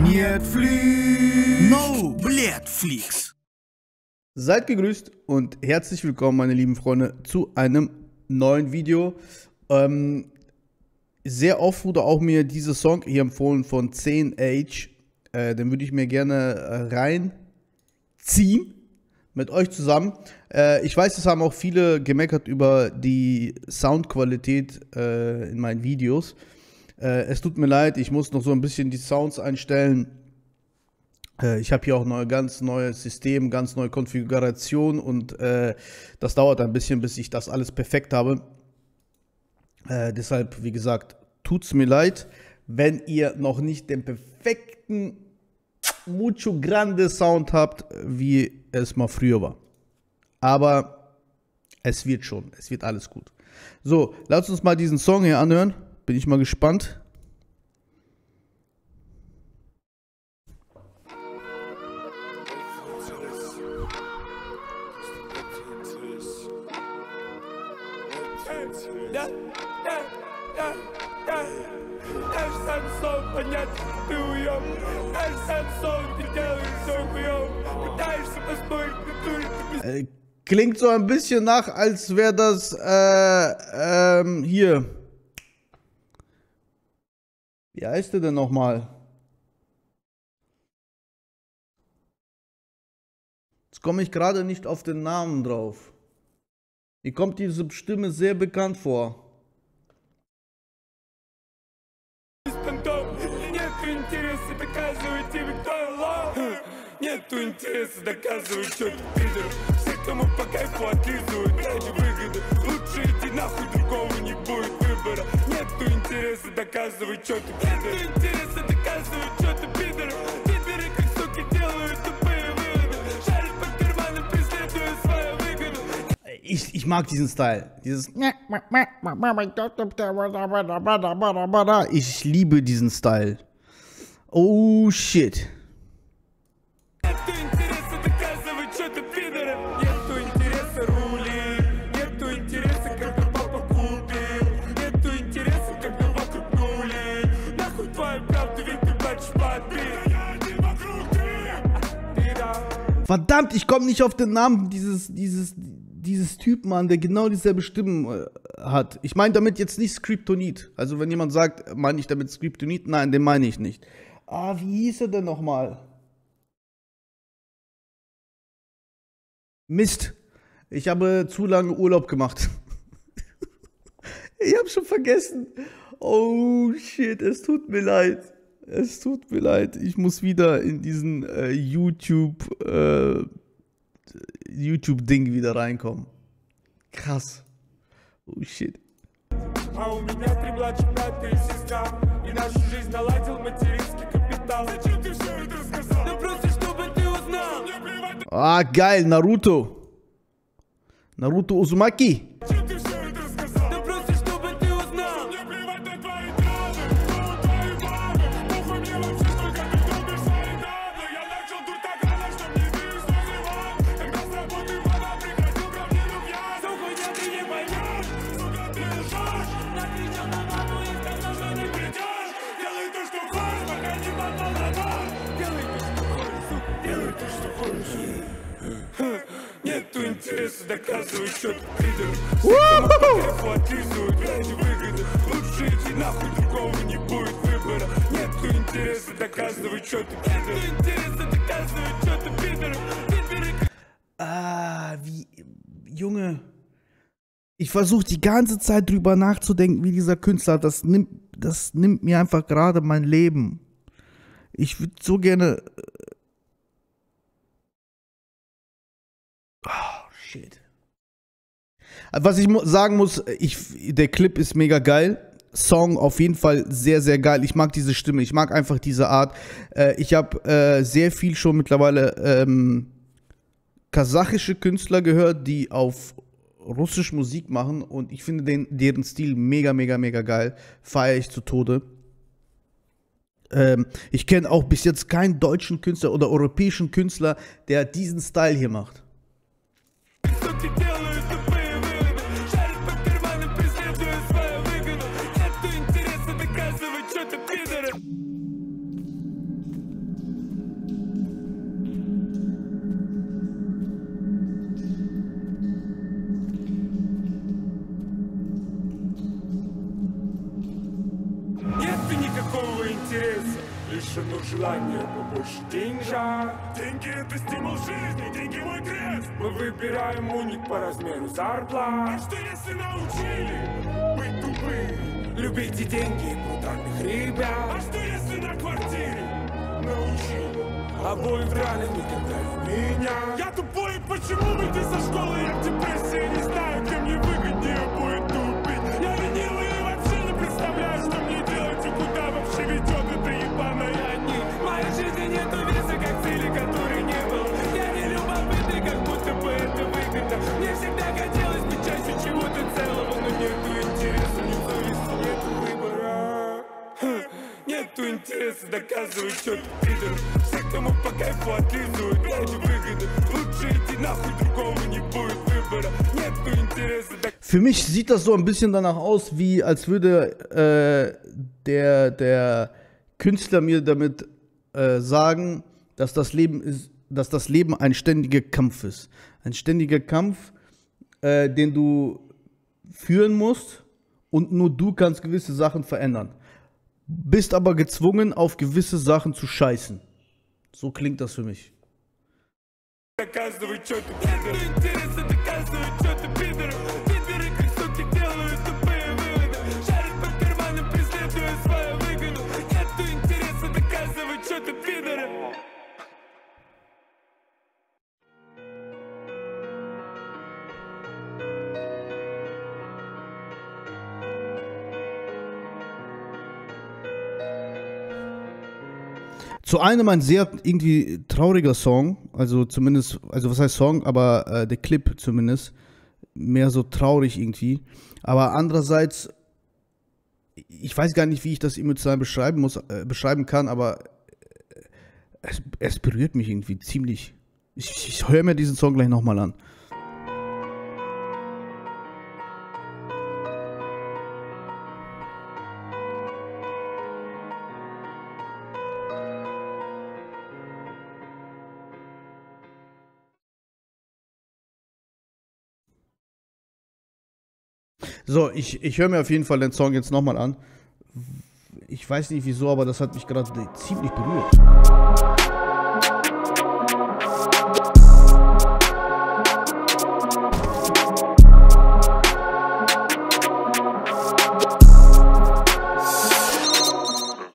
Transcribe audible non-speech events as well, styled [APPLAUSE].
Netflix. No, Netflix. Seid gegrüßt und herzlich willkommen, meine lieben Freunde, zu einem neuen Video. Ähm, sehr oft wurde auch mir dieser Song hier empfohlen von 10H. Äh, den würde ich mir gerne äh, reinziehen mit euch zusammen. Äh, ich weiß, es haben auch viele gemeckert über die Soundqualität äh, in meinen Videos. Äh, es tut mir leid, ich muss noch so ein bisschen die Sounds einstellen. Äh, ich habe hier auch ein ganz neues System, ganz neue Konfiguration und äh, das dauert ein bisschen, bis ich das alles perfekt habe. Äh, deshalb, wie gesagt, tut es mir leid, wenn ihr noch nicht den perfekten Mucho Grande Sound habt, wie es mal früher war. Aber es wird schon, es wird alles gut. So, lasst uns mal diesen Song hier anhören. Bin ich mal gespannt. Äh, klingt so ein bisschen nach, als wäre das äh, ähm, hier Wie heißt der denn nochmal? Jetzt komme ich gerade nicht auf den Namen drauf. Mir kommt diese Stimme sehr bekannt vor. беспонтов. Нету интереса доказывать тебе, кто я лох. Нету интереса доказывать, что ты пидор. Все, кому по кайфу отлизывают ради выгоды. Лучше иди нахуй, другого не будет выбора. Нету интереса доказывать, что ты пидор. Нету интереса доказывать, что ты пидор. Пидоры, как суки, делают тупые выводы. Шарят по карманам, преследуя свою выгоду. Ich, ich mag diesen Style. Dieses. Ich liebe diesen Style. Oh shit. Verdammt, ich komme nicht auf den Namen dieses, dieses, dieses Typen an, der genau dieselbe Stimme äh, hat. Ich meine damit jetzt nicht Skriptonit. Also wenn jemand sagt, meine ich damit Skriptonit, nein, den meine ich nicht. Ah, wie hieß er denn nochmal? Mist. Ich habe zu lange Urlaub gemacht. [LAUGHS] ich habe schon vergessen. Oh shit, es tut mir leid. Es tut mir leid. Ich muss wieder in diesen äh, YouTube äh, YouTube-Ding wieder reinkommen. Krass. Oh shit. А у меня три младших брата и сестра И нашу жизнь наладил материнский капитал Зачем ты все это сказал? Да просто чтобы ты узнал Мне плевать, Ah, geil, Naruto. Naruto Uzumaki. Нету интереса доказывать, что ты пидор Кайфу отлизывают ради выгоды Лучше иди нахуй, другого не будет выбора Нету интереса доказывать, что ты пидор Нету интереса доказывать, что ты пидор Пидоры, Ah, wie. Junge. Ich versuche die ganze Zeit drüber nachzudenken, wie dieser Künstler. Das nimmt, das nimmt mir einfach gerade mein Leben. Ich würde so gerne. shit. Was ich mu- sagen muss, ich, der Clip ist mega geil. Song auf jeden Fall sehr, sehr geil. Ich mag diese Stimme, ich mag einfach diese Art. Äh, ich habe äh, sehr viel schon mittlerweile ähm, kasachische Künstler gehört, die auf Russisch Musik machen und ich finde den, deren Stil mega, mega, mega geil. Feiere ich zu Tode. Ähm, ich kenne auch bis jetzt keinen deutschen Künstler oder europäischen Künstler, der diesen Style hier macht. дети делают тупые выводы Шарят по карманам, преследуя свою выгоду. Нету интереса доказывать, что ты пидоры Нету никакого интереса. Лишь одно желание побольше деньжа. Деньги это стимул жизни, деньги мой крест. Мы выбираем уник по размеру зарплат. А что если научили. Быть тупым? Любите деньги и брутальных ребят А что если на квартире научили. Обои в ране никогда не меня Я тупой, почему выйти со школы? Я в депрессии, не знаю, Нету интереса доказывать, что ты пидор Все, кому по кайфу отлизывают ради выгоды Лучше иди нахуй, другого не будет выбора Нету интереса доказывать Für mich sieht das so ein bisschen danach aus, wie als würde äh, der, der Künstler mir damit äh, sagen, dass das Leben ist, dass das Leben ein ständiger Kampf ist. Ein ständiger Kampf, äh, den du führen musst und nur du kannst gewisse Sachen verändern. Bist aber gezwungen, auf gewisse Sachen zu scheißen. So klingt das für mich. Доказывай, что ты пидор Zu einem ein sehr irgendwie trauriger Song, also zumindest, also was heißt Song, aber äh, der Clip zumindest, mehr so traurig irgendwie. Aber andererseits, ich weiß gar nicht, wie ich das emotional beschreiben muss, äh, beschreiben kann, aber äh, es, es berührt mich irgendwie ziemlich. Ich, ich, ich höre mir diesen Song gleich nochmal an. So, ich, ich höre mir auf jeden Fall den Song jetzt nochmal an. Ich weiß nicht wieso, aber das hat mich gerade ziemlich berührt.